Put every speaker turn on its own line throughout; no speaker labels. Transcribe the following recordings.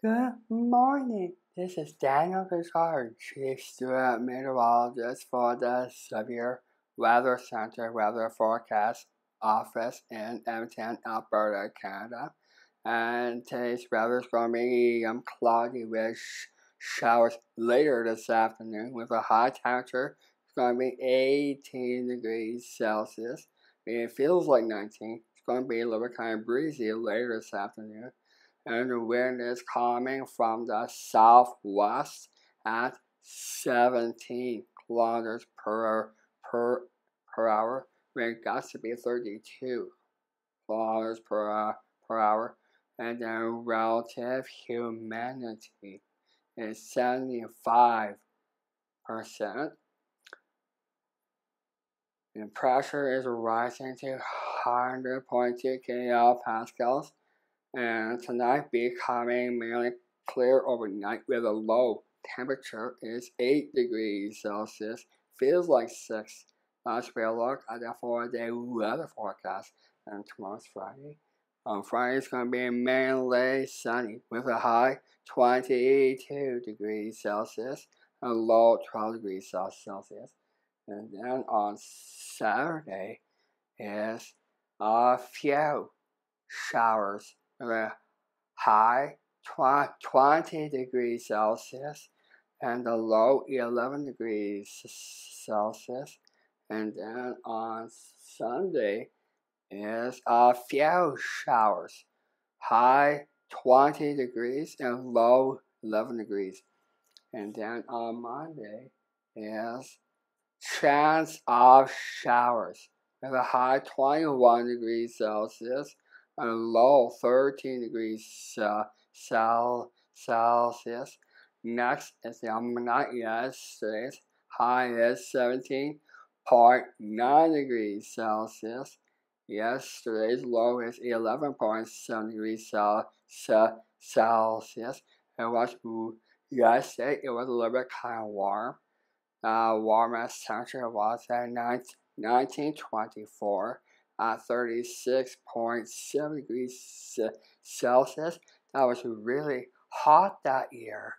Good morning. This is Daniel Desjardins, Chief Meteorologist for the Severe Weather Center Weather Forecast Office in Edmonton, Alberta, Canada. And today's weather is going to be um, cloudy with showers later this afternoon with a high temperature. It's going to be 18 degrees Celsius. It feels like 19. It's going to be a little bit kind of breezy later this afternoon and the wind is coming from the southwest at 17 kilometers per per per hour. Wind gusts to be 32 kilometers per uh, per hour, and the relative humidity is 75 percent. And pressure is rising to 100.2 kilopascals and tonight becoming mainly clear overnight with a low temperature is 8 degrees Celsius, feels like 6. Let's take a look at the four day weather forecast. And tomorrow's Friday. On Friday, it's going to be mainly sunny with a high 22 degrees Celsius and low 12 degrees Celsius. And then on Saturday is a few showers the high 20 degrees Celsius and the low 11 degrees Celsius. And then on Sunday is a few showers, high 20 degrees and low 11 degrees. And then on Monday is chance of showers with a high 21 degrees Celsius a low 13 degrees uh, Celsius. Next is the overnight yesterday's high is 17.9 degrees Celsius. Yesterday's low is 11.7 degrees Celsius. It was yesterday, it was a little bit kind of warm. Uh, warmest temperature was at 19, 1924 Uh, at 36.7 degrees Celsius. That was really hot that year.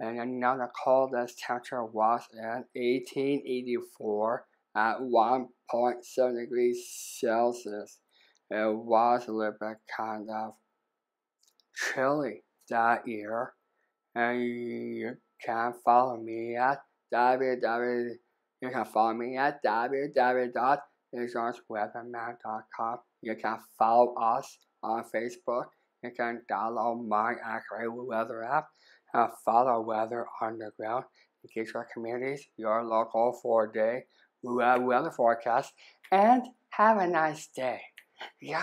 And now another coldest temperature was in 1884 at 1.7 degrees Celsius. It was a little bit kind of chilly that year. And you can follow me at www. You can follow me at www desjardinsweatherman.com. You can follow us on Facebook. You can download my Accurate Weather app and follow Weather Underground to get your communities your local four-day weather forecast. And have a nice day. Yeah.